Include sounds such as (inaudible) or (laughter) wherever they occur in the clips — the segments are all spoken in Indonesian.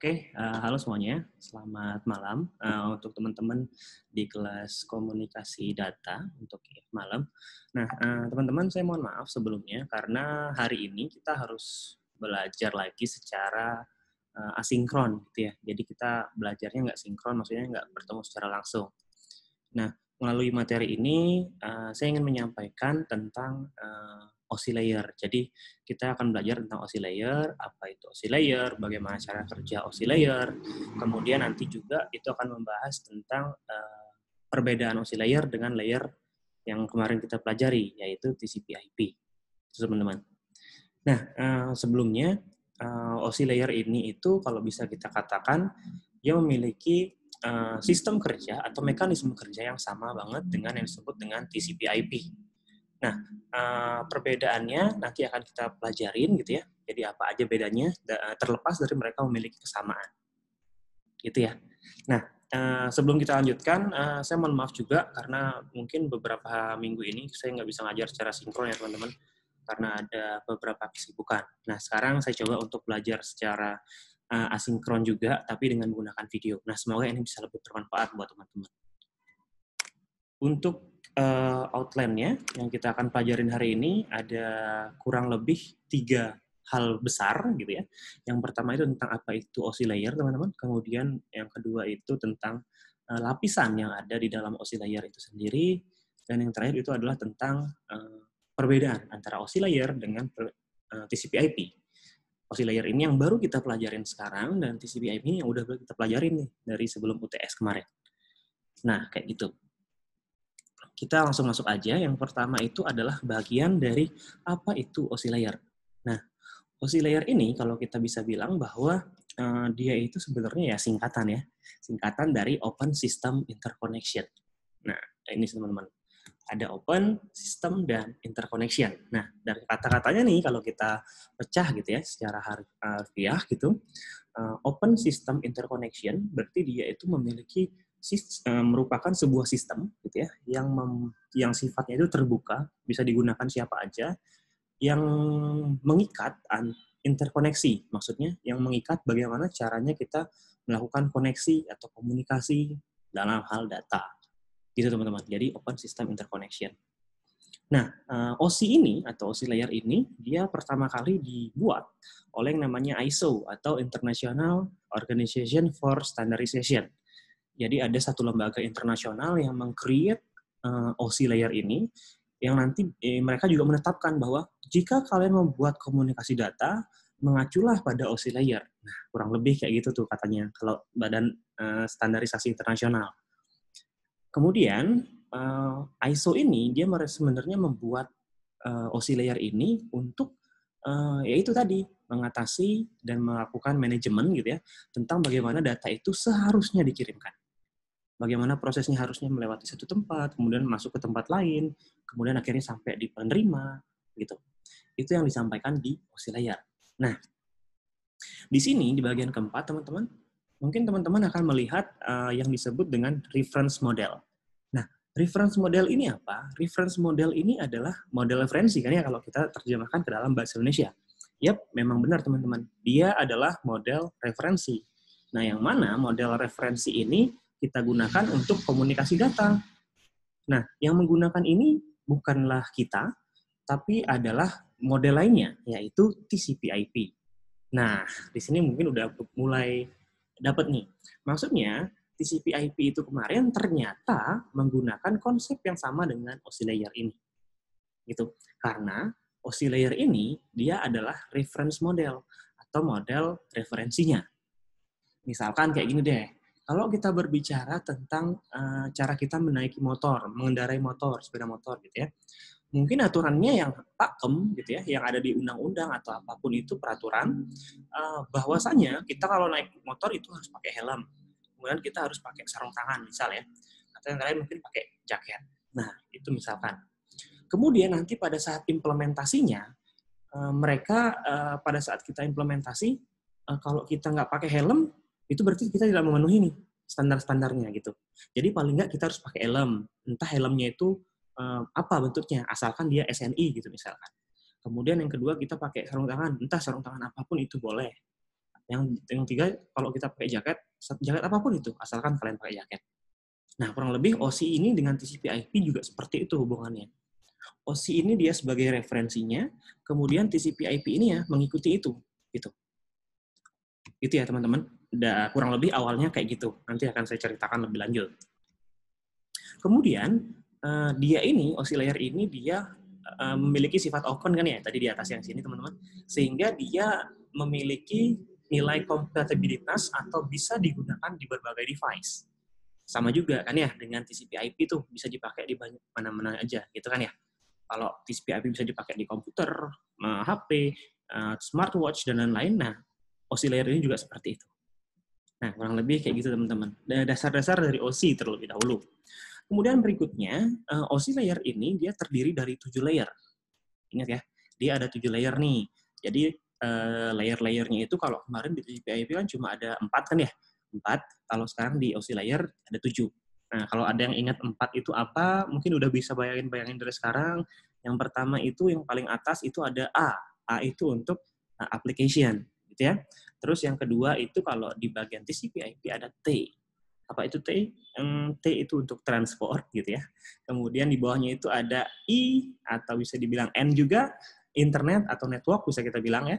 Oke, uh, halo semuanya. Selamat malam uh, untuk teman-teman di kelas komunikasi data untuk malam. Nah, uh, teman-teman, saya mohon maaf sebelumnya karena hari ini kita harus belajar lagi secara uh, asinkron, gitu ya. Jadi kita belajarnya nggak sinkron, maksudnya nggak bertemu secara langsung. Nah, melalui materi ini, uh, saya ingin menyampaikan tentang uh, OSI layer. Jadi kita akan belajar tentang OSI layer, apa itu OSI layer, bagaimana cara kerja OSI layer. Kemudian nanti juga itu akan membahas tentang uh, perbedaan OSI layer dengan layer yang kemarin kita pelajari, yaitu TCP/IP. teman-teman. Nah, uh, sebelumnya uh, OSI layer ini itu kalau bisa kita katakan dia memiliki sistem kerja atau mekanisme kerja yang sama banget dengan yang disebut dengan TCP/IP Nah, uh, perbedaannya nanti akan kita pelajarin gitu ya. Jadi apa aja bedanya terlepas dari mereka memiliki kesamaan. Gitu ya. Nah, uh, sebelum kita lanjutkan, saya mohon maaf juga karena mungkin beberapa minggu ini saya nggak bisa ngajar secara sinkron ya teman-teman karena ada beberapa kesibukan. Nah, sekarang saya coba untuk belajar secara asinkron juga, tapi dengan menggunakan video. Nah, semoga ini bisa lebih bermanfaat buat teman-teman. Untuk uh, outline-nya yang kita akan pelajarin hari ini ada kurang lebih tiga hal besar gitu ya. Yang pertama itu tentang apa itu OSI layer teman-teman. Kemudian yang kedua itu tentang uh, lapisan yang ada di dalam OSI layer itu sendiri. Dan yang terakhir itu adalah tentang uh, perbedaan antara OSI layer dengan uh, TCP/IP. OSI layer ini yang baru kita pelajarin sekarang dan TCP/IP ini yang udah kita pelajarin nih dari sebelum UTS kemarin. Nah, kayak gitu kita langsung masuk aja. Yang pertama itu adalah bagian dari apa itu OSI layer. Nah, OSI layer ini kalau kita bisa bilang bahwa uh, dia itu sebenarnya ya singkatan ya, singkatan dari Open System Interconnection. Nah, ini teman-teman. Ada open, system, dan interconnection. Nah, dari kata-katanya nih, kalau kita pecah gitu ya, secara harfiah gitu, uh, open system interconnection berarti dia itu memiliki Eh, merupakan sebuah sistem gitu ya yang mem, yang sifatnya itu terbuka bisa digunakan siapa aja yang mengikat interkoneksi. Maksudnya yang mengikat bagaimana caranya kita melakukan koneksi atau komunikasi dalam hal data. Gitu teman-teman. Jadi open system interconnection. Nah eh, OSI ini atau OSI layer ini dia pertama kali dibuat oleh yang namanya ISO atau International Organization for Standardization jadi ada satu lembaga internasional yang meng-create uh, eh, OSI layer ini yang nanti eh, mereka juga menetapkan bahwa jika kalian membuat komunikasi data, mengaculah pada OSI layer. Nah, kurang lebih kayak gitu tuh katanya kalau Badan uh, Standarisasi Internasional. Kemudian uh, ISO ini dia sebenarnya membuat uh, OSI layer ini untuk uh, yaitu tadi mengatasi dan melakukan manajemen gitu ya tentang bagaimana data itu seharusnya dikirimkan bagaimana prosesnya harusnya melewati satu tempat, kemudian masuk ke tempat lain, kemudian akhirnya sampai di penerima, gitu. Itu yang disampaikan di OSI layar. Nah, di sini di bagian keempat, teman-teman, mungkin teman-teman akan melihat uh, yang disebut dengan reference model. Nah, reference model ini apa? Reference model ini adalah model referensi kan ya kalau kita terjemahkan ke dalam bahasa Indonesia. Yap, memang benar teman-teman. Dia adalah model referensi. Nah, yang mana model referensi ini kita gunakan untuk komunikasi data. Nah, yang menggunakan ini bukanlah kita, tapi adalah model lainnya, yaitu TCP/IP. Nah, di sini mungkin udah mulai dapat nih. Maksudnya, TCP/IP itu kemarin ternyata menggunakan konsep yang sama dengan OSI layer ini. Gitu. Karena OSI layer ini dia adalah reference model atau model referensinya. Misalkan kayak gini deh, kalau kita berbicara tentang uh, cara kita menaiki motor, mengendarai motor, sepeda motor gitu ya, mungkin aturannya yang pakem gitu ya, yang ada di undang-undang atau apa pun itu peraturan, uh, bahwasanya kita kalau naik motor itu harus pakai helm, kemudian kita harus pakai sarung tangan misal ya, atau yang lain mungkin pakai jaket. Nah itu misalkan. Kemudian nanti pada saat implementasinya, uh, mereka uh, pada saat kita implementasi, kalau kita nggak pakai helm, itu berarti kita tidak memenuhi nih standar-standarnya gitu. Jadi paling nggak kita harus pakai helm. Entah helmnya itu um, apa bentuknya, asalkan dia SNI gitu misalkan. Kemudian yang kedua kita pakai sarung tangan, entah sarung tangan apa pun itu boleh. Yang yang tiga kalau kita pakai jaket, jaket apa pun itu, asalkan kalian pakai jaket. Nah, kurang lebih OC ini dengan TCP/IP juga seperti itu hubungannya. OC ini dia sebagai referensinya, kemudian TCP/IP ini ya mengikuti itu, gitu. Itu ya teman-teman. Udah kurang lebih awalnya kayak gitu. Nanti akan saya ceritakan lebih lanjut. Kemudian uh, dia ini OC layer ini dia uh, memiliki sifat open kan ya tadi di atas yang sini teman-teman. Sehingga dia memiliki nilai kompatibilitas atau bisa digunakan di berbagai device. Sama juga kan ya dengan TCP/IP tuh bisa dipakai di banyak mana-mana aja gitu kan ya. Kalau TCP/IP bisa dipakai di komputer, HP, uh, smartwatch dan lain-lain. Nah, OC layer ini juga seperti itu. Nah, kurang lebih kayak gitu teman-teman. Dasar-dasar dari OC terlebih dahulu. Kemudian berikutnya, uh, OC layer ini dia terdiri dari tujuh layer. Ingat ya, dia ada tujuh layer nih. Jadi uh, layer-layernya itu kalau kemarin di TCP/IP kan cuma ada empat kan ya, empat. Kalau sekarang di OC layer ada tujuh. Nah, kalau ada yang ingat empat itu apa, mungkin udah bisa bayangin-bayangin dari sekarang. Yang pertama itu yang paling atas itu ada A. A itu untuk uh, application gitu ya. Terus yang kedua itu kalau di bagian TCP/IP ada T. Apa itu T? T itu untuk transport gitu ya. Kemudian di bawahnya itu ada I atau bisa dibilang N juga, internet atau network bisa kita bilang ya.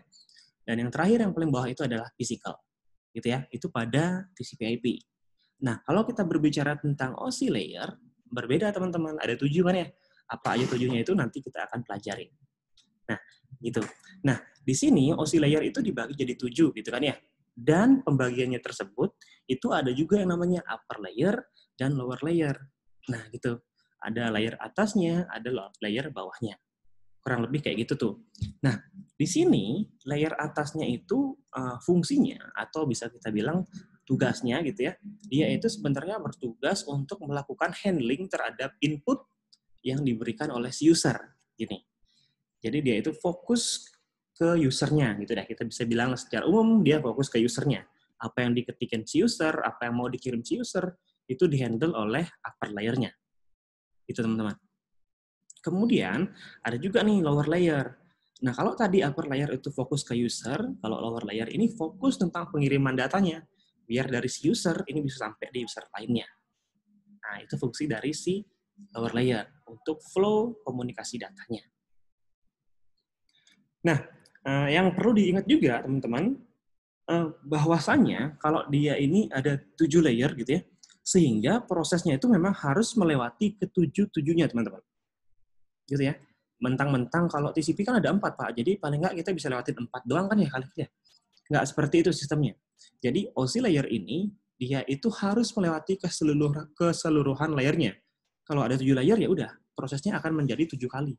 Dan yang terakhir yang paling bawah itu adalah physical. Gitu ya. Itu pada TCP/IP. Nah, kalau kita berbicara tentang OSI layer, berbeda teman-teman. Ada tujuh kan ya? Apa aja tujuhnya itu nanti kita akan pelajari. Nah, gitu. Nah, di sini OSI layer itu dibagi jadi tujuh gitu kan ya. Dan pembagiannya tersebut itu ada juga yang namanya upper layer dan lower layer. Nah gitu. Ada layer atasnya, ada layer bawahnya. Kurang lebih kayak gitu tuh. Nah, di sini layer atasnya itu uh, fungsinya atau bisa kita bilang tugasnya gitu ya. Dia itu sebenarnya bertugas untuk melakukan handling terhadap input yang diberikan oleh si user. Gini. Jadi dia itu fokus ke usernya gitu deh. Kita bisa bilang secara umum dia fokus ke usernya. Apa yang diketikkan si user, apa yang mau dikirim si user, itu dihandle oleh upper layernya. Itu teman-teman. Kemudian ada juga nih lower layer. Nah kalau tadi upper layer itu fokus ke user, kalau lower layer ini fokus tentang pengiriman datanya. Biar dari si user ini bisa sampai di user lainnya. Nah itu fungsi dari si lower layer untuk flow komunikasi datanya. Nah, uh, yang perlu diingat juga teman-teman, uh, bahwasannya kalau dia ini ada tujuh layer gitu ya, sehingga prosesnya itu memang harus melewati ketujuh-tujuhnya teman-teman. Gitu ya. Mentang-mentang kalau TCP kan ada empat Pak, jadi paling nggak kita bisa lewatin empat doang kan ya kali ya. Nggak seperti itu sistemnya. Jadi OSI layer ini, dia itu harus melewati keseluruhan, keseluruhan layernya. Kalau ada tujuh layer ya udah, prosesnya akan menjadi tujuh kali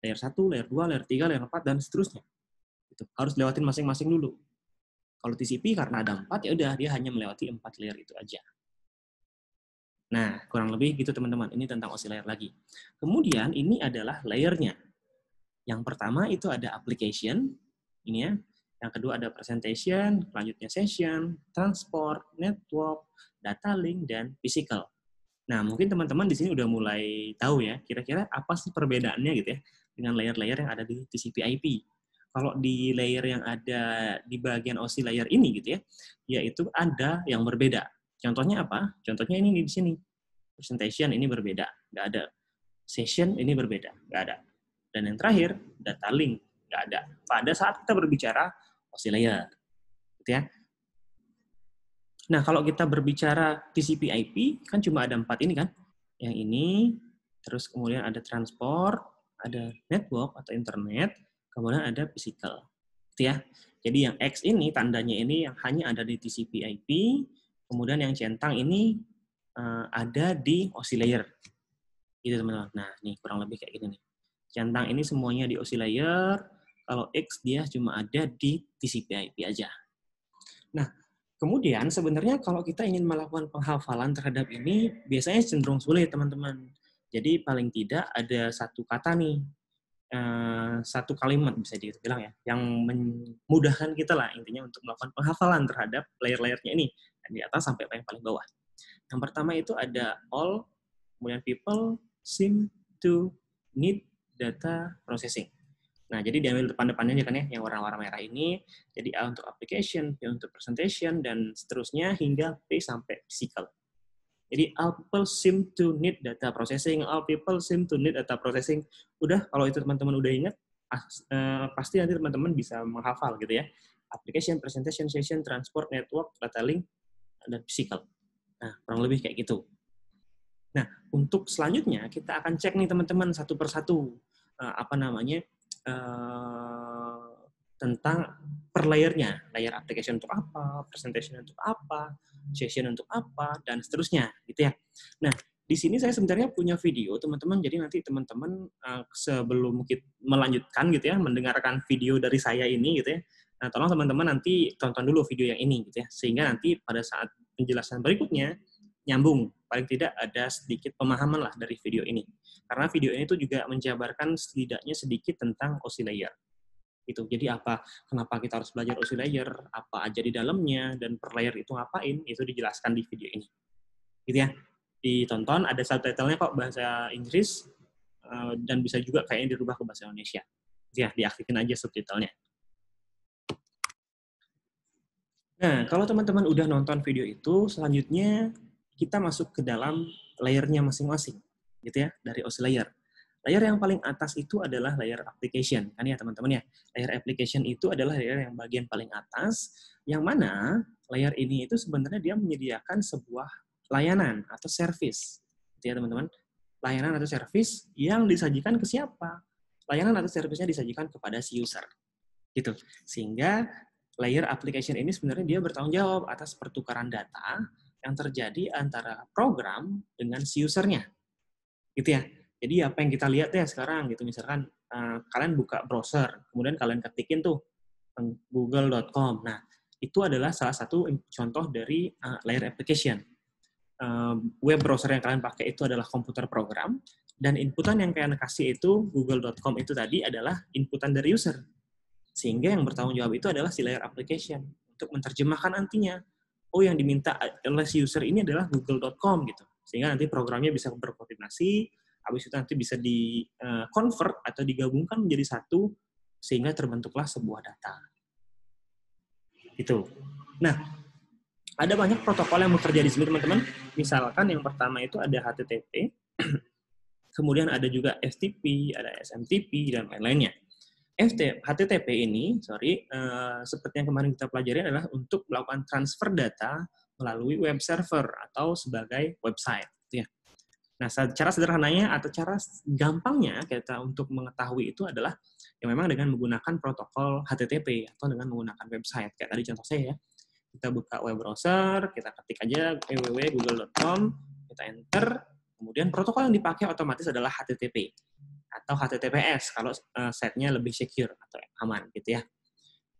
layer 1, layer 2, layer 3, layer 4, dan seterusnya. Itu harus lewatin masing-masing dulu. Kalau TCP karena ada 4, ya udah dia hanya melewati 4 layer itu aja. Nah, kurang lebih gitu teman-teman. Ini tentang OSI layer lagi. Kemudian ini adalah layernya. Yang pertama itu ada application, ini ya. Yang kedua ada presentation, selanjutnya session, transport, network, data link, dan physical. Nah, mungkin teman-teman di sini udah mulai tahu ya, kira-kira apa sih perbedaannya gitu ya dengan layer-layer yang ada di TCP/IP. Kalau di layer yang ada di bagian OSI layer ini gitu ya, yaitu ada yang berbeda. Contohnya apa? Contohnya ini di sini. Presentation ini berbeda, nggak ada. Session ini berbeda, nggak ada. Dan yang terakhir, data link, nggak ada. Pada saat kita berbicara OSI layer. Gitu ya. Nah, kalau kita berbicara TCP/IP, kan cuma ada empat ini kan. Yang ini, terus kemudian ada transport, ada network atau internet, kemudian ada physical. Gitu ya. Jadi yang X ini tandanya ini yang hanya ada di TCP/IP, kemudian yang centang ini uh, ada di OSI layer. Gitu teman-teman. Nah, nih kurang lebih kayak gini nih. Centang ini semuanya di OSI layer, kalau X dia cuma ada di TCP/IP aja. Nah, kemudian sebenarnya kalau kita ingin melakukan penghafalan terhadap ini, biasanya cenderung sulit teman-teman. Jadi paling tidak ada satu kata nih, uh, satu kalimat bisa dibilang ya, yang memudahkan kita lah intinya untuk melakukan penghafalan terhadap layer-layernya ini dari atas sampai yang paling bawah. Yang pertama itu ada all, kemudian people seem to need data processing. Nah, jadi diambil depan-depannya kan ya, yang warna-warna merah ini. Jadi A untuk application, P untuk presentation, dan seterusnya hingga P sampai physical. Jadi all people seem to need data processing, all people seem to need data processing. Udah, kalau itu teman-teman udah ingat, uh, pasti nanti teman-teman bisa menghafal gitu ya. Application, presentation, session, transport, network, data link, dan physical. Nah, kurang lebih kayak gitu. Nah, untuk selanjutnya kita akan cek nih teman-teman satu persatu uh, apa namanya uh, tentang per layernya, layer application untuk apa, presentation untuk apa, session untuk apa, dan seterusnya, gitu ya. Nah, di sini saya sebenarnya punya video, teman-teman. Jadi nanti teman-teman uh, sebelum kita melanjutkan gitu ya, mendengarkan video dari saya ini gitu ya. Nah, tolong teman-teman nanti tonton dulu video yang ini gitu ya, sehingga nanti pada saat penjelasan berikutnya nyambung. Paling tidak ada sedikit pemahaman lah dari video ini. Karena video ini tuh juga menjabarkan setidaknya sedikit tentang OSI layer. Itu. Jadi apa, kenapa kita harus belajar OSI layer, apa aja di dalamnya, dan per layer itu ngapain, itu dijelaskan di video ini. Gitu ya. Ditonton, ada subtitlenya kok bahasa Inggris, eh, dan bisa juga kayaknya dirubah ke bahasa Indonesia. Ya, diaktifin aja subtitlenya. Nah, kalau teman-teman udah nonton video itu, selanjutnya kita masuk ke dalam layernya masing-masing gitu ya, dari OS layer. Layer yang paling atas itu adalah layer application, kan ya teman-teman ya. Layer application itu adalah layer yang bagian paling atas, yang mana layer ini itu sebenarnya dia menyediakan sebuah layanan atau service, gitu ya teman-teman. Layanan atau service yang disajikan ke siapa? Layanan atau service-nya disajikan kepada si user, gitu. Sehingga layer application ini sebenarnya dia bertanggung jawab atas pertukaran data yang terjadi antara program dengan si usernya gitu ya. Jadi apa yang kita lihat ya sekarang gitu misalkan uh, kalian buka browser, kemudian kalian ketikin tuh google.com. Nah, itu adalah salah satu contoh dari uh, layer application. Uh, web browser yang kalian pakai itu adalah komputer program dan inputan yang kalian kasih itu google.com itu tadi adalah inputan dari user. Sehingga yang bertanggung jawab itu adalah si layer application untuk menerjemahkan nantinya. Oh, yang diminta oleh si user ini adalah google.com gitu sehingga nanti programnya bisa berkoordinasi, habis itu nanti bisa di eh, convert atau digabungkan menjadi satu sehingga terbentuklah sebuah data. Itu. Nah, ada banyak protokol yang bekerja di sini teman-teman. Misalkan yang pertama itu ada HTTP, (clears throat) kemudian ada juga FTP, ada SMTP dan lain-lainnya. HTTP ini, sorry, uh, seperti yang kemarin kita pelajari adalah untuk melakukan transfer data melalui web server atau sebagai website. Gitu ya. Nah, cara sederhananya atau cara gampangnya kita untuk mengetahui itu adalah yang memang dengan menggunakan protokol HTTP atau dengan menggunakan website. Kayak tadi contoh saya ya, kita buka web browser, kita ketik aja www.google.com, kita enter, kemudian protokol yang dipakai otomatis adalah HTTP atau HTTPS kalau uh, setnya lebih secure atau aman gitu ya.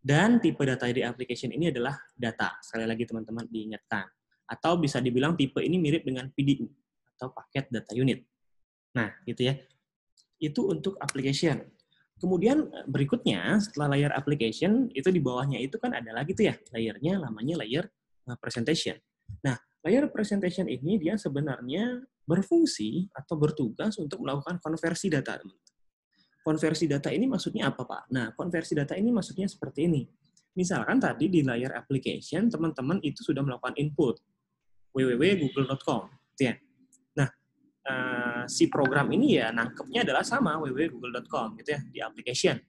Dan tipe data di application ini adalah data. Sekali lagi teman-teman diingatkan. Atau bisa dibilang tipe ini mirip dengan PDU atau paket data unit. Nah, gitu ya. Itu untuk application. Kemudian eh, berikutnya setelah layer application itu di bawahnya itu kan ada lagi tuh ya layernya namanya layer eh, presentation. Nah, layer presentation ini dia sebenarnya berfungsi atau bertugas untuk melakukan konversi data. Konversi data ini maksudnya apa, Pak? Nah, konversi data ini maksudnya seperti ini. Misalkan tadi di layar application, teman-teman itu sudah melakukan input www.google.com. Gitu ya. Uh, si program ini ya nangkepnya adalah sama www.google.com gitu ya di application.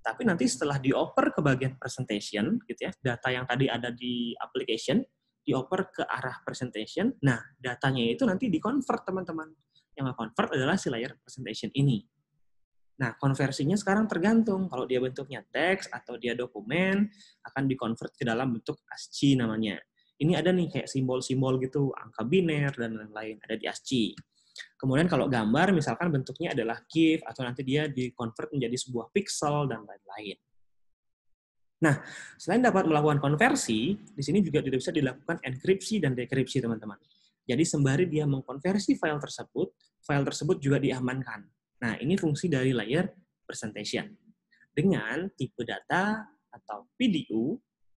Tapi nanti setelah dioper ke bagian presentation gitu ya, data yang tadi ada di application dioper ke arah presentation. Nah, datanya itu nanti di-convert teman-teman. Yang nge-convert adalah si layer presentation ini. Nah, konversinya sekarang tergantung. Kalau dia bentuknya teks atau dia dokumen, akan dikonvert ke dalam bentuk ASCII namanya. Ini ada nih kayak simbol-simbol gitu, angka biner dan lain-lain, ada di ASCII. Kemudian kalau gambar, misalkan bentuknya adalah GIF, atau nanti dia dikonvert menjadi sebuah pixel, dan lain-lain. Nah, selain dapat melakukan konversi, di sini juga tidak bisa dilakukan enkripsi dan dekripsi, teman-teman. Jadi sembari dia mengkonversi file tersebut, file tersebut juga diamankan. Nah, ini fungsi dari layer presentation. Dengan tipe data atau PDU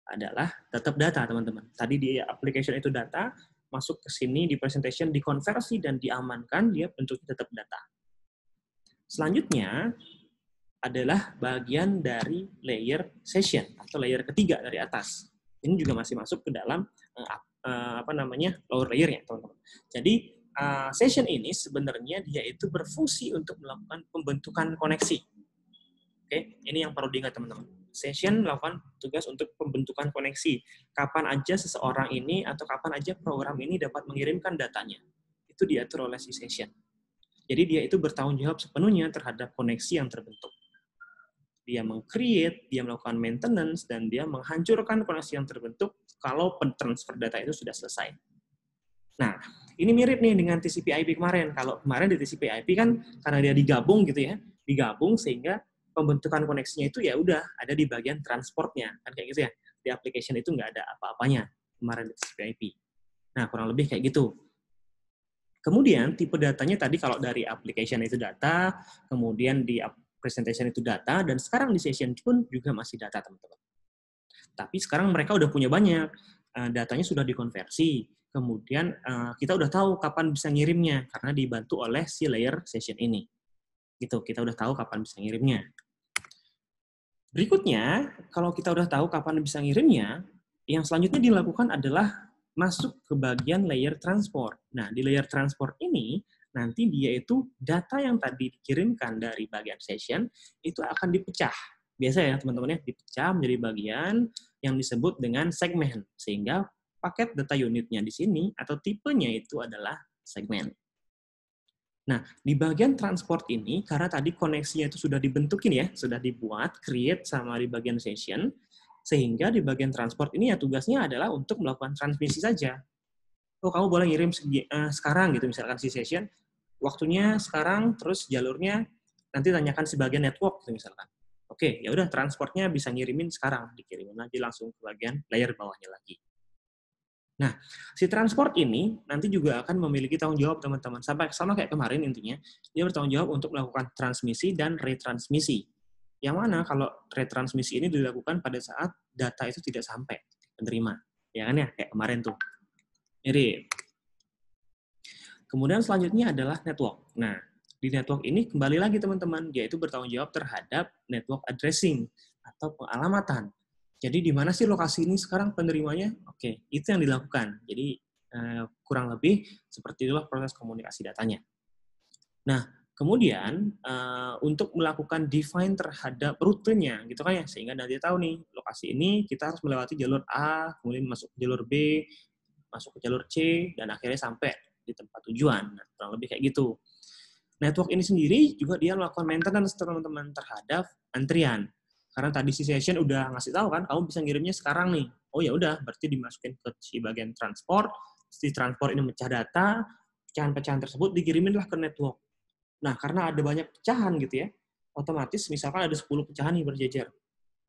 adalah tetap data, teman-teman. Tadi di application itu data, masuk ke sini di presentation, dikonversi dan diamankan, dia bentuknya tetap data. Selanjutnya, adalah bagian dari layer session atau layer ketiga dari atas. Ini juga masih masuk ke dalam uh, uh, apa namanya lower layernya, teman-teman. Jadi uh, session ini sebenarnya dia itu berfungsi untuk melakukan pembentukan koneksi. Oke, ini yang perlu diingat teman-teman. Session melakukan tugas untuk pembentukan koneksi. Kapan aja seseorang ini atau kapan aja program ini dapat mengirimkan datanya. Itu diatur oleh si session. Jadi dia itu bertanggung jawab sepenuhnya terhadap koneksi yang terbentuk dia meng-create, dia melakukan maintenance, dan dia menghancurkan koneksi yang terbentuk kalau transfer data itu sudah selesai. Nah, ini mirip nih dengan TCP/IP kemarin. Kalau kemarin di TCP/IP kan karena dia digabung gitu ya, digabung sehingga pembentukan koneksinya itu ya udah ada di bagian transportnya kan kayak gitu ya. Di application itu nggak ada apa-apanya kemarin di TCP/IP. Nah, kurang lebih kayak gitu. Kemudian tipe datanya tadi kalau dari application itu data, kemudian di presentation itu data, dan sekarang di session pun juga masih data, teman-teman. Tapi sekarang mereka udah punya banyak, uh, datanya sudah dikonversi, kemudian uh, kita udah tahu kapan bisa ngirimnya, karena dibantu oleh si layer session ini. Gitu, kita udah tahu kapan bisa ngirimnya. Berikutnya, kalau kita udah tahu kapan bisa ngirimnya, yang selanjutnya dilakukan adalah masuk ke bagian layer transport. Nah, di layer transport ini, nanti dia itu data yang tadi dikirimkan dari bagian session itu akan dipecah. Biasa ya teman-teman ya, dipecah menjadi bagian yang disebut dengan segmen. Sehingga paket data unitnya di sini atau tipenya itu adalah segmen. Nah, di bagian transport ini, karena tadi koneksinya itu sudah dibentukin ya, sudah dibuat, create sama di bagian session, sehingga di bagian transport ini ya tugasnya adalah untuk melakukan transmisi saja. Oh, kamu boleh ngirim uh, sekarang gitu, misalkan si session, waktunya sekarang, terus jalurnya nanti tanyakan sebagian network gitu misalkan. Oke, ya udah transportnya bisa ngirimin sekarang, dikirimin lagi langsung ke bagian layer bawahnya lagi. Nah, si transport ini nanti juga akan memiliki tanggung jawab teman-teman. Sampai sama kayak kemarin intinya, dia bertanggung jawab untuk melakukan transmisi dan retransmisi. Yang mana kalau retransmisi ini dilakukan pada saat data itu tidak sampai penerima. Ya kan ya, kayak kemarin tuh. Mirip. Kemudian selanjutnya adalah network. Nah, di network ini kembali lagi teman-teman, dia itu bertanggung jawab terhadap network addressing atau pengalamatan. Jadi di mana sih lokasi ini sekarang penerimanya? Oke, itu yang dilakukan. Jadi eh, kurang lebih seperti itulah proses komunikasi datanya. Nah, kemudian eh, untuk melakukan define terhadap rutenya, gitu kan ya, sehingga nanti tahu nih lokasi ini kita harus melewati jalur A, kemudian masuk ke jalur B, masuk ke jalur C, dan akhirnya sampai di tempat tujuan. Nah, kurang lebih kayak gitu. Network ini sendiri juga dia melakukan maintenance teman-teman terhadap antrian. Karena tadi si session udah ngasih tahu kan, kamu bisa ngirimnya sekarang nih. Oh ya udah, berarti dimasukin ke si bagian transport, si transport ini mecah data, pecahan-pecahan tersebut dikiriminlah ke network. Nah, karena ada banyak pecahan gitu ya, otomatis misalkan ada 10 pecahan yang berjejer.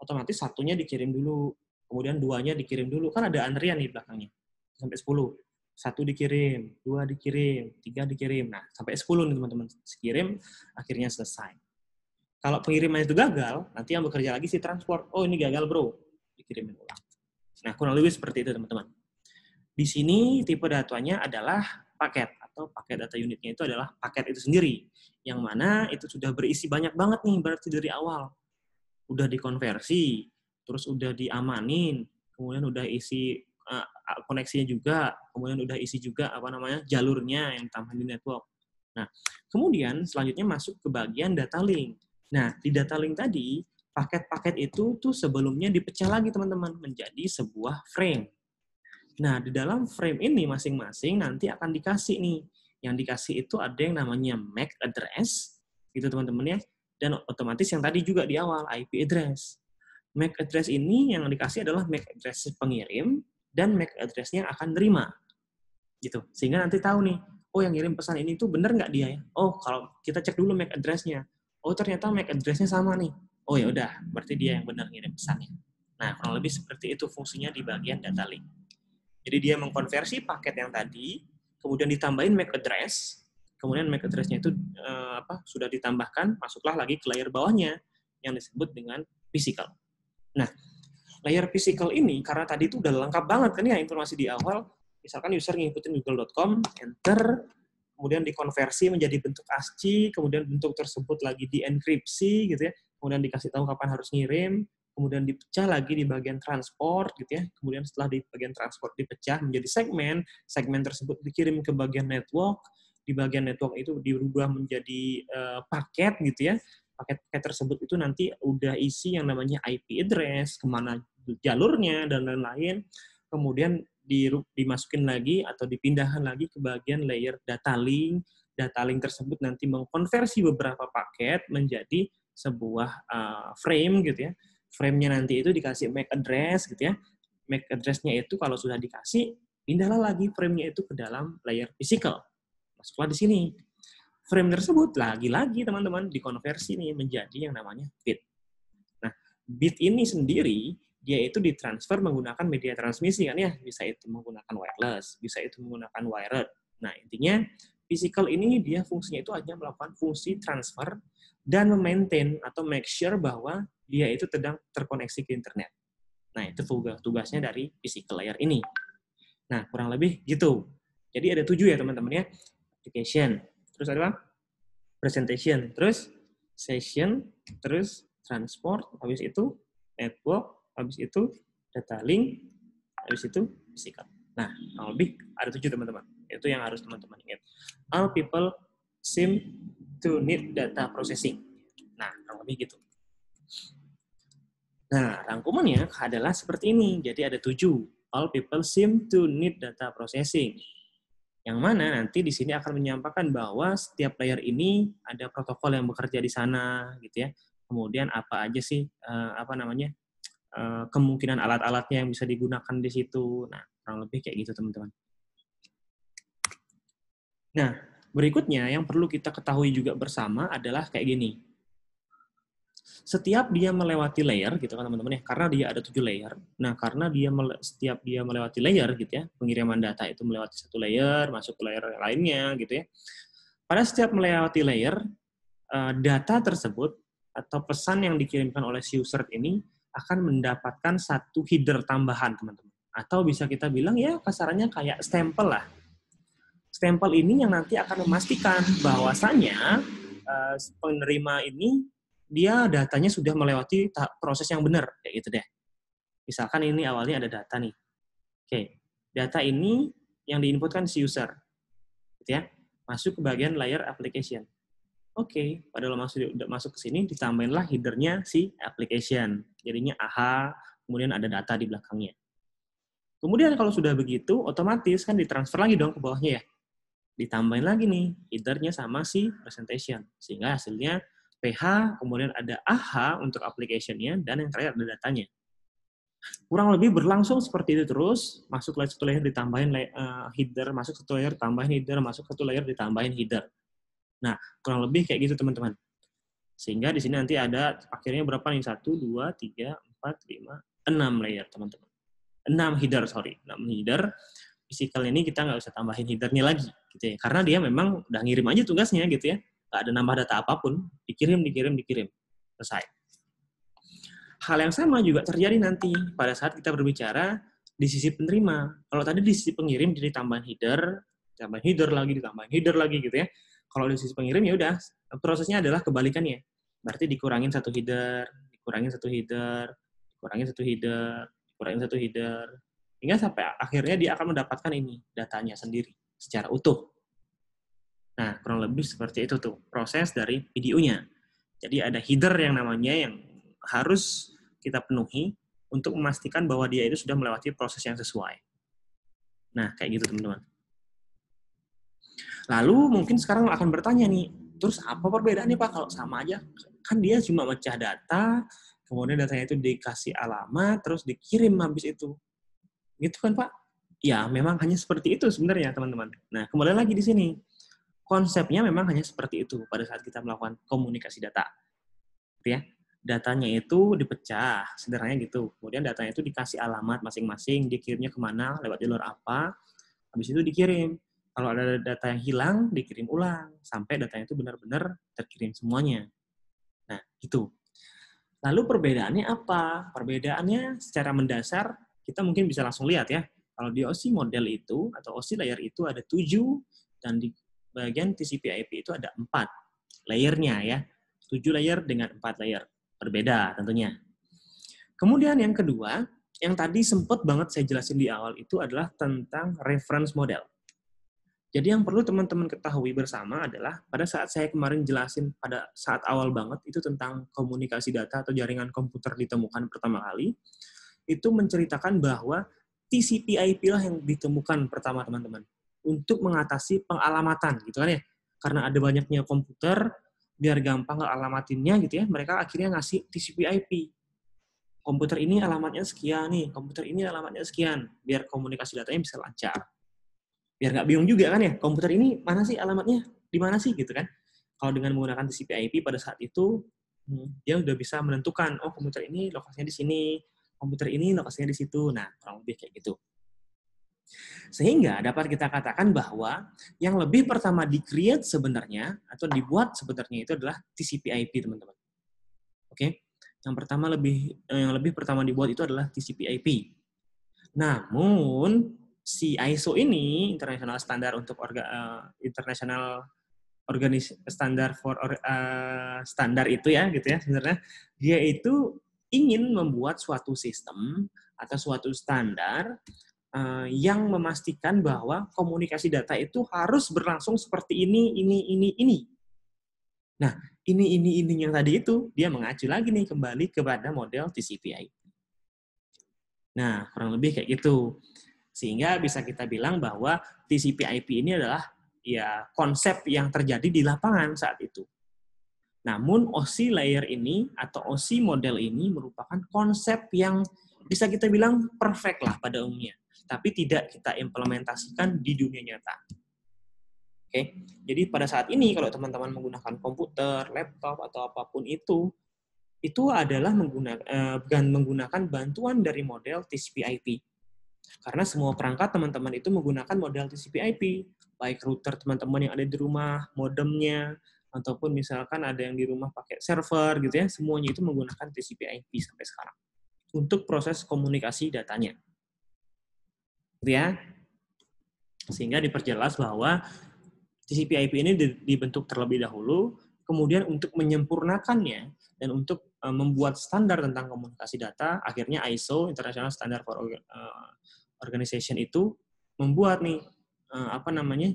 Otomatis satunya dikirim dulu, kemudian duanya dikirim dulu. Kan ada antrian di belakangnya, sampai 10 satu dikirim, dua dikirim, tiga dikirim. Nah, sampai sepuluh nih teman-teman dikirim, akhirnya selesai. Kalau pengiriman itu gagal, nanti yang bekerja lagi si transport. Oh, ini gagal bro, dikirimin ulang. Nah, kurang lebih seperti itu teman-teman. Di sini tipe datanya adalah paket atau paket data unitnya itu adalah paket itu sendiri. Yang mana itu sudah berisi banyak banget nih berarti dari awal. Udah dikonversi, terus udah diamanin, kemudian udah isi uh, koneksinya juga, kemudian udah isi juga apa namanya jalurnya yang tambah di network. Nah, kemudian selanjutnya masuk ke bagian data link. Nah, di data link tadi paket-paket itu tuh sebelumnya dipecah lagi teman-teman menjadi sebuah frame. Nah, di dalam frame ini masing-masing nanti akan dikasih nih. Yang dikasih itu ada yang namanya MAC address, gitu teman-teman ya. Dan otomatis yang tadi juga di awal IP address. MAC address ini yang dikasih adalah MAC address pengirim, dan MAC address-nya akan nerima. Gitu. Sehingga nanti tahu nih, oh yang ngirim pesan ini tuh bener nggak dia ya? Oh, kalau kita cek dulu MAC address-nya. Oh, ternyata MAC address-nya sama nih. Oh ya udah, berarti dia yang benar ngirim pesannya. Nah, kurang lebih seperti itu fungsinya di bagian data link. Jadi dia mengkonversi paket yang tadi, kemudian ditambahin MAC address, kemudian MAC address-nya itu eh, apa sudah ditambahkan, masuklah lagi ke layer bawahnya yang disebut dengan physical. Nah, layer physical ini karena tadi itu udah lengkap banget kan ya informasi di awal misalkan user ngikutin google.com enter kemudian dikonversi menjadi bentuk ASCII kemudian bentuk tersebut lagi dienkripsi gitu ya kemudian dikasih tahu kapan harus ngirim, kemudian dipecah lagi di bagian transport gitu ya. Kemudian setelah di bagian transport dipecah menjadi segmen, segmen tersebut dikirim ke bagian network, di bagian network itu dirubah menjadi uh, paket gitu ya. Paket-paket tersebut itu nanti udah isi yang namanya IP address, ke mana jalurnya dan lain-lain. Kemudian dimasukin lagi atau dipindahkan lagi ke bagian layer data link. Data link tersebut nanti mengkonversi beberapa paket menjadi sebuah uh, frame gitu ya frame-nya nanti itu dikasih MAC address gitu ya. MAC address-nya itu kalau sudah dikasih, pindahlah lagi frame-nya itu ke dalam layer physical. Masuklah di sini. Frame tersebut lagi-lagi teman-teman dikonversi nih menjadi yang namanya bit. Nah, bit ini sendiri dia itu ditransfer menggunakan media transmisi kan ya. Bisa itu menggunakan wireless, bisa itu menggunakan wired. Nah, intinya physical ini dia fungsinya itu hanya melakukan fungsi transfer dan memaintain atau make sure bahwa dia itu sedang terkoneksi ke internet. Nah, itu tugasnya dari physical layer ini. Nah, kurang lebih gitu. Jadi ada tujuh ya teman-teman ya. Application, terus ada apa? Presentation, terus session, terus transport, habis itu network, habis itu data link, habis itu physical. Nah, kurang lebih ada tujuh teman-teman. Itu yang harus teman-teman ingat. All people seem to need data processing. Nah, kurang lebih gitu. Nah, rangkumannya adalah seperti ini. Jadi ada tujuh. All people seem to need data processing. Yang mana nanti di sini akan menyampaikan bahwa setiap layer ini ada protokol yang bekerja di sana, gitu ya. Kemudian apa aja sih, uh, apa namanya, uh, kemungkinan alat-alatnya yang bisa digunakan di situ. Nah, kurang lebih kayak gitu, teman-teman. Nah, berikutnya yang perlu kita ketahui juga bersama adalah kayak gini setiap dia melewati layer gitu kan teman-teman ya karena dia ada tujuh layer nah karena dia setiap dia melewati layer gitu ya pengiriman data itu melewati satu layer masuk ke layer lainnya gitu ya pada setiap melewati layer eh, data tersebut atau pesan yang dikirimkan oleh si user ini akan mendapatkan satu header tambahan teman-teman atau bisa kita bilang ya kasarannya kayak stempel lah stempel ini yang nanti akan memastikan bahwasannya uh, penerima ini dia datanya sudah melewati proses yang benar kayak gitu deh. Misalkan ini awalnya ada data nih. Oke, data ini yang diinputkan si user. Gitu ya. Masuk ke bagian layer application. Oke, pada lo masuk udah masuk ke sini ditambahinlah headernya si application. Jadinya AHA, kemudian ada data di belakangnya. Kemudian kalau sudah begitu, otomatis kan ditransfer lagi dong ke bawahnya ya. Ditambahin lagi nih headernya sama si presentation. Sehingga hasilnya PH, kemudian ada AH untuk application-nya, dan yang terakhir ada datanya. Kurang lebih berlangsung seperti itu terus, masuk satu layer ditambahin uh, header, masuk satu layer tambahin header, masuk satu layer ditambahin header. Nah, kurang lebih kayak gitu teman-teman. Sehingga di sini nanti ada akhirnya berapa nih? Satu, dua, tiga, empat, lima, enam layer teman-teman. Enam header, sorry. Enam header. Physical ini kita nggak usah tambahin headernya lagi, gitu ya. Karena dia memang udah ngirim aja tugasnya, gitu ya nggak ada nambah data apa pun, dikirim, dikirim, dikirim. Selesai. Hal yang sama juga terjadi nanti pada saat kita berbicara di sisi penerima. Kalau tadi di sisi pengirim jadi tambahan header, tambahan header lagi, ditambahin header lagi gitu ya. Kalau di sisi pengirim ya udah prosesnya adalah kebalikannya. Berarti dikurangin satu header, dikurangin satu header, dikurangin satu header, dikurangin satu header, hingga sampai akhirnya dia akan mendapatkan ini datanya sendiri secara utuh. Nah, kurang lebih seperti itu tuh proses dari videonya. Jadi ada header yang namanya yang harus kita penuhi untuk memastikan bahwa dia itu sudah melewati proses yang sesuai. Nah, kayak gitu teman-teman. Lalu mungkin sekarang akan bertanya nih, terus apa perbedaannya Pak kalau sama aja? Kan dia cuma mecah data, kemudian datanya itu dikasih alamat, terus dikirim habis itu. Gitu kan Pak? Ya, memang hanya seperti itu sebenarnya teman-teman. Nah, kembali lagi di sini konsepnya memang hanya seperti itu pada saat kita melakukan komunikasi data. Gitu ya. Datanya itu dipecah, sederhananya gitu. Kemudian datanya itu dikasih alamat masing-masing, dikirimnya ke mana, lewat jalur apa, habis itu dikirim. Kalau ada data yang hilang, dikirim ulang, sampai datanya itu benar-benar terkirim semuanya. Nah, itu. Lalu perbedaannya apa? Perbedaannya secara mendasar, kita mungkin bisa langsung lihat ya. Kalau di OSI model itu, atau OSI layer itu ada tujuh, dan di bagian TCP/IP itu ada empat layernya ya, tujuh layer dengan empat layer. berbeda tentunya. Kemudian yang kedua, yang tadi sempat banget saya jelasin di awal itu adalah tentang reference model. Jadi yang perlu teman-teman ketahui bersama adalah pada saat saya kemarin jelasin pada saat awal banget itu tentang komunikasi data atau jaringan komputer ditemukan pertama kali, itu menceritakan bahwa TCP/IP lah yang ditemukan pertama teman-teman untuk mengatasi pengalamatan gitu kan ya. Karena ada banyaknya komputer, biar gampang alamatinnya gitu ya, mereka akhirnya ngasih TCP/IP. Komputer ini alamatnya sekian nih, komputer ini alamatnya sekian, biar komunikasi datanya bisa lancar biar nggak bingung juga kan ya komputer ini mana sih alamatnya? Di mana sih? Gitu kan. Kalau dengan menggunakan TCP/IP pada saat itu hmm, dia udah bisa menentukan oh komputer ini lokasinya di sini komputer ini lokasinya di situ. Nah kurang lebih kayak gitu. Sehingga dapat kita katakan bahwa yang lebih pertama di-create sebenarnya atau dibuat sebenarnya itu adalah TCP/IP teman-teman. Oke? Yang pertama lebih eh, yang lebih pertama dibuat itu adalah TCP/IP namun si ISO ini international standar untuk orga, uh, international organis standar for uh, standar itu ya gitu ya sebenarnya. Dia itu ingin membuat suatu sistem atau suatu standar uh, yang memastikan bahwa komunikasi data itu harus berlangsung seperti ini ini ini ini. Nah ini ini ini yang tadi itu dia mengacu lagi nih kembali kepada model TCP/IP nah kurang lebih kayak gitu sehingga bisa kita bilang bahwa TCP/IP ini adalah ya konsep yang terjadi di lapangan saat itu. Namun OSI layer ini atau OSI model ini merupakan konsep yang bisa kita bilang perfect lah pada umumnya, tapi tidak kita implementasikan di dunia nyata. Oke, jadi pada saat ini kalau teman-teman menggunakan komputer, laptop atau apa pun itu, itu adalah menggunakan, eh, menggunakan bantuan dari model TCP/IP karena semua perangkat teman-teman itu menggunakan model TCP/IP, baik router teman-teman yang ada di rumah, modemnya, ataupun misalkan ada yang di rumah pakai server gitu ya, semuanya itu menggunakan TCP/IP sampai sekarang untuk proses komunikasi datanya. Gitu ya. Sehingga diperjelas bahwa TCP/IP ini dibentuk terlebih dahulu, kemudian untuk menyempurnakannya dan untuk eh, membuat standar tentang komunikasi data, akhirnya ISO International Standard for eh, organization itu membuat nih uh, apa namanya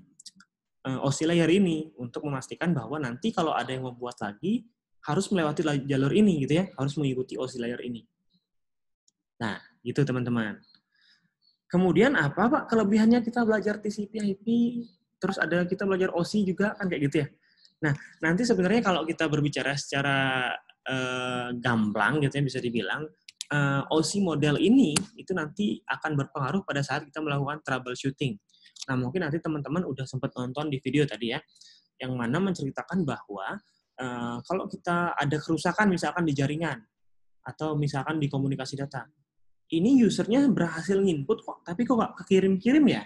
uh, OSI layer ini untuk memastikan bahwa nanti kalau ada yang membuat lagi harus melewati jalur ini gitu ya, harus mengikuti OSI layer ini. Nah, gitu teman-teman. Kemudian apa Pak kelebihannya kita belajar TCP/IP terus ada kita belajar OSI juga kan kayak gitu ya. Nah, nanti sebenarnya kalau kita berbicara secara uh, gamblang gitu ya bisa dibilang uh, eh, OC model ini itu nanti akan berpengaruh pada saat kita melakukan troubleshooting. Nah, mungkin nanti teman-teman udah sempat nonton di video tadi ya, yang mana menceritakan bahwa uh, kalau kita ada kerusakan misalkan di jaringan atau misalkan di komunikasi data, ini usernya berhasil nginput kok, tapi kok nggak kekirim-kirim ya?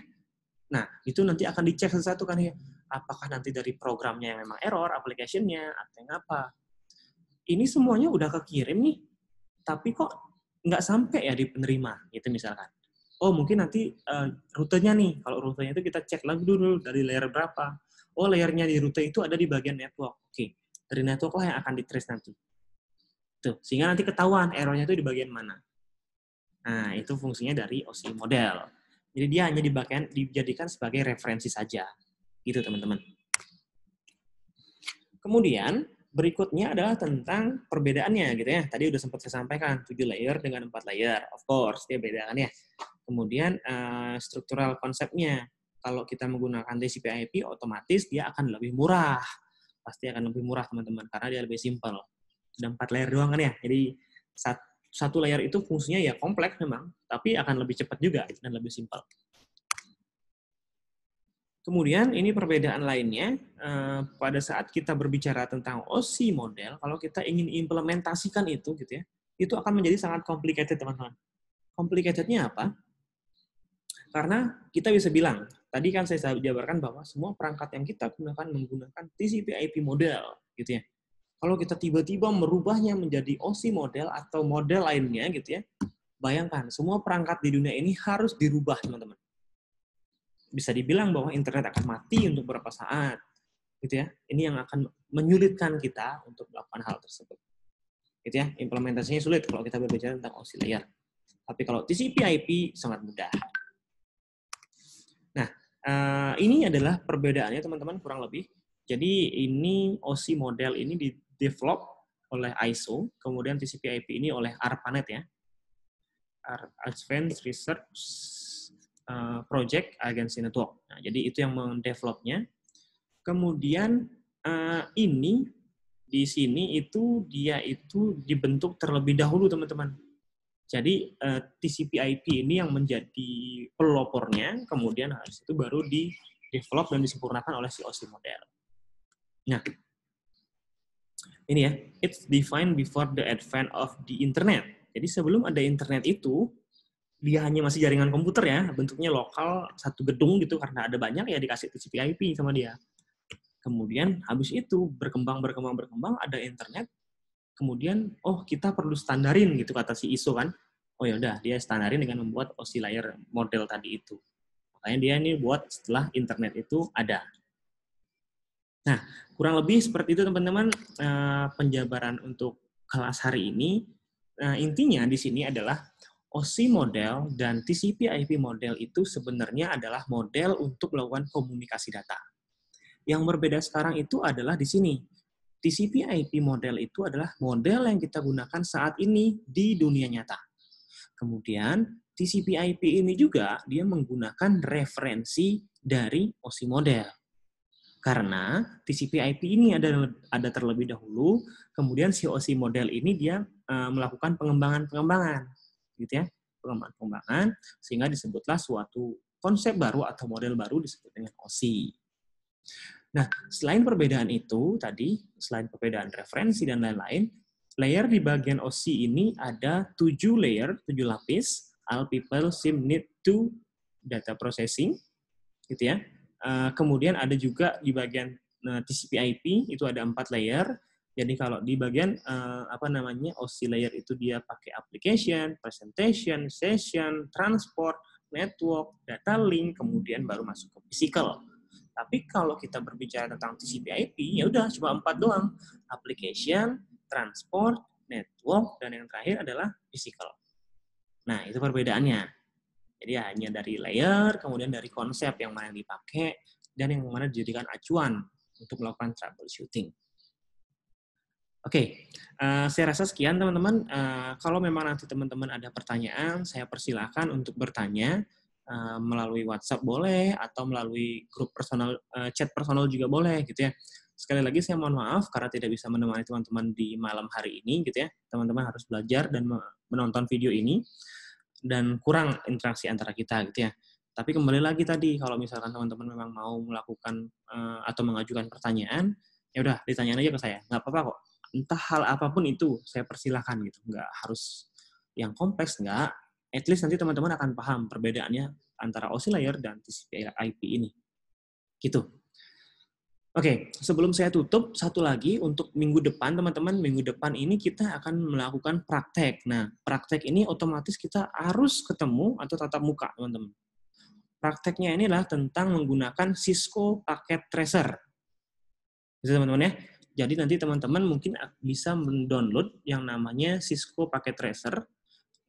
Nah, itu nanti akan dicek satu-satu kan ya, apakah nanti dari programnya yang memang error, application-nya, atau yang apa. Ini semuanya udah kekirim nih, tapi kok nggak sampai ya di penerima gitu misalkan. Oh mungkin nanti uh, rutenya nih kalau rutenya itu kita cek lagi dulu dari layer berapa. Oh layernya di rute itu ada di bagian network. Oke dari network lah yang akan di trace nanti. Tuh sehingga nanti ketahuan errornya itu di bagian mana. Nah itu fungsinya dari OSI model. Jadi dia hanya di bagian dijadikan sebagai referensi saja. Gitu teman-teman. Kemudian Berikutnya adalah tentang perbedaannya gitu ya. Tadi udah sempat saya sampaikan 7 layer dengan 4 layer. Of course, dia beda kan ya. Kemudian uh, struktural konsepnya. Kalau kita menggunakan TCP/IP otomatis dia akan lebih murah. Pasti akan lebih murah teman-teman karena dia lebih simpel. Sudah 4 layer doang kan ya. Jadi satu layer itu fungsinya ya kompleks memang, tapi akan lebih cepat juga dan lebih simpel. Kemudian ini perbedaan lainnya eh, pada saat kita berbicara tentang OC model, kalau kita ingin implementasikan itu gitu ya, itu akan menjadi sangat complicated teman-teman. Complicatednya apa? Karena kita bisa bilang, tadi kan saya jabarkan bahwa semua perangkat yang kita gunakan menggunakan TCP/IP model gitu ya. Kalau kita tiba-tiba merubahnya menjadi OC model atau model lainnya gitu ya, bayangkan semua perangkat di dunia ini harus dirubah teman-teman bisa dibilang bahwa internet akan mati untuk beberapa saat gitu ya ini yang akan menyulitkan kita untuk melakukan hal tersebut Gitu ya, implementasinya sulit kalau kita berbicara tentang OSI layer. Tapi kalau TCP/IP sangat mudah. Nah, uh, ini adalah perbedaannya teman-teman kurang lebih. Jadi ini OSI model ini di develop oleh ISO, kemudian TCP/IP ini oleh ARPANET ya. Advanced Research eh, Project Agency Network. Nah, jadi itu yang mendevelopnya. Kemudian uh, ini di sini itu dia itu dibentuk terlebih dahulu teman-teman. Jadi uh, eh, TCP/IP ini yang menjadi pelopornya, kemudian habis itu baru di develop dan disempurnakan oleh si OSI model. Nah, ini ya, it's defined before the advent of the internet. Jadi sebelum ada internet itu, dia hanya masih jaringan komputer ya, bentuknya lokal satu gedung gitu karena ada banyak ya dikasih TCP/IP sama dia. Kemudian habis itu berkembang berkembang berkembang ada internet. Kemudian oh kita perlu standarin gitu kata si ISO kan. Oh ya udah dia standarin dengan membuat OSI layer model tadi itu. Makanya dia ini buat setelah internet itu ada. Nah, kurang lebih seperti itu teman-teman eh, penjabaran untuk kelas hari ini. Nah, intinya di sini adalah OSI model dan TCP/IP model itu sebenarnya adalah model untuk melakukan komunikasi data. Yang berbeda sekarang itu adalah di sini. TCP/IP model itu adalah model yang kita gunakan saat ini di dunia nyata. Kemudian TCP/IP ini juga dia menggunakan referensi dari OSI model. Karena TCP/IP ini ada ada terlebih dahulu, kemudian si OSI model ini dia uh, melakukan pengembangan-pengembangan, gitu ya, pengembangan-pengembangan sehingga disebutlah suatu konsep baru atau model baru disebut dengan OSI. Nah, selain perbedaan itu tadi, selain perbedaan referensi dan lain-lain, layer di bagian OC ini ada tujuh layer, tujuh lapis. All people seem need to data processing, gitu ya. Uh, kemudian ada juga di bagian eh, TCP/IP itu ada empat layer. Jadi kalau di bagian uh, apa namanya OC layer itu dia pakai application, presentation, session, transport, network, data link, kemudian baru masuk ke physical. Tapi kalau kita berbicara tentang TCP/IP, ya udah cuma empat doang. Application, transport, network, dan yang terakhir adalah physical. Nah, itu perbedaannya. Jadi hanya dari layer, kemudian dari konsep yang mana yang dipakai, dan yang mana dijadikan acuan untuk melakukan troubleshooting. Oke, okay. uh, eh, saya rasa sekian teman-teman. Uh, kalau memang nanti teman-teman ada pertanyaan, saya persilahkan untuk bertanya. Eh, melalui WhatsApp boleh atau melalui grup personal uh, chat personal juga boleh gitu ya. Sekali lagi saya mohon maaf karena tidak bisa menemani teman-teman di malam hari ini gitu ya. Teman-teman harus belajar dan menonton video ini dan kurang interaksi antara kita gitu ya. Tapi kembali lagi tadi kalau misalkan teman-teman memang mau melakukan uh, atau mengajukan pertanyaan, ya udah ditanyain aja ke saya, nggak apa-apa kok. Entah hal apa pun itu saya persilahkan gitu, nggak harus yang kompleks nggak, at least nanti teman-teman akan paham perbedaannya antara OSI layer dan TCP IP ini. Gitu. Oke, sebelum saya tutup, satu lagi untuk minggu depan, teman-teman, minggu depan ini kita akan melakukan praktek. Nah, praktek ini otomatis kita harus ketemu atau tatap muka, teman-teman. Prakteknya ini adalah tentang menggunakan Cisco Packet Tracer. Bisa teman-teman ya. Jadi nanti teman-teman mungkin bisa mendownload yang namanya Cisco Packet Tracer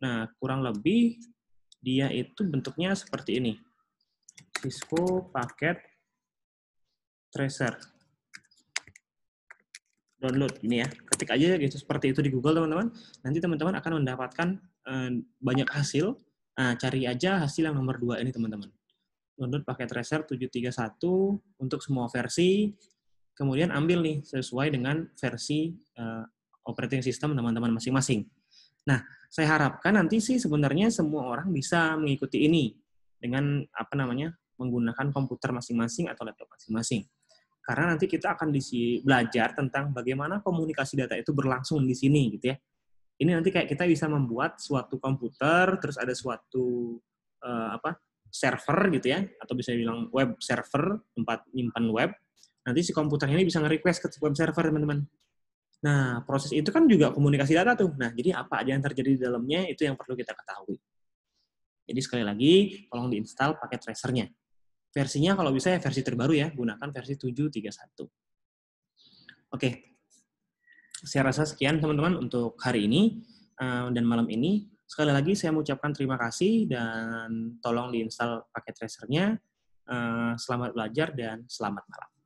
Nah, kurang lebih dia itu bentuknya seperti ini. Cisco Packet Tracer. Download ini ya. Ketik aja gitu seperti itu di Google teman-teman. Nanti teman-teman akan mendapatkan eh, banyak hasil. Nah, cari aja hasil yang nomor dua ini teman-teman. Download paket tracer 731 untuk semua versi. Kemudian ambil nih sesuai dengan versi uh, operating system teman-teman masing-masing. Nah, saya harapkan nanti sih sebenarnya semua orang bisa mengikuti ini dengan apa namanya menggunakan komputer masing-masing atau laptop masing-masing. Karena nanti kita akan disi belajar tentang bagaimana komunikasi data itu berlangsung di sini gitu ya. Ini nanti kayak kita bisa membuat suatu komputer terus ada suatu uh, apa server gitu ya atau bisa bilang web server tempat nyimpan web. Nanti si komputer ini bisa nge-request ke web server teman-teman. Nah, proses itu kan juga komunikasi data tuh. Nah, jadi apa aja yang terjadi di dalamnya itu yang perlu kita ketahui. Jadi sekali lagi, tolong diinstal pakai tracernya. Versinya kalau bisa ya versi terbaru ya, gunakan versi 7.31. Oke. saya rasa sekian teman-teman untuk hari ini uh, dan malam ini. Sekali lagi saya mengucapkan terima kasih dan tolong diinstal paket tracernya. Uh, selamat belajar dan selamat malam.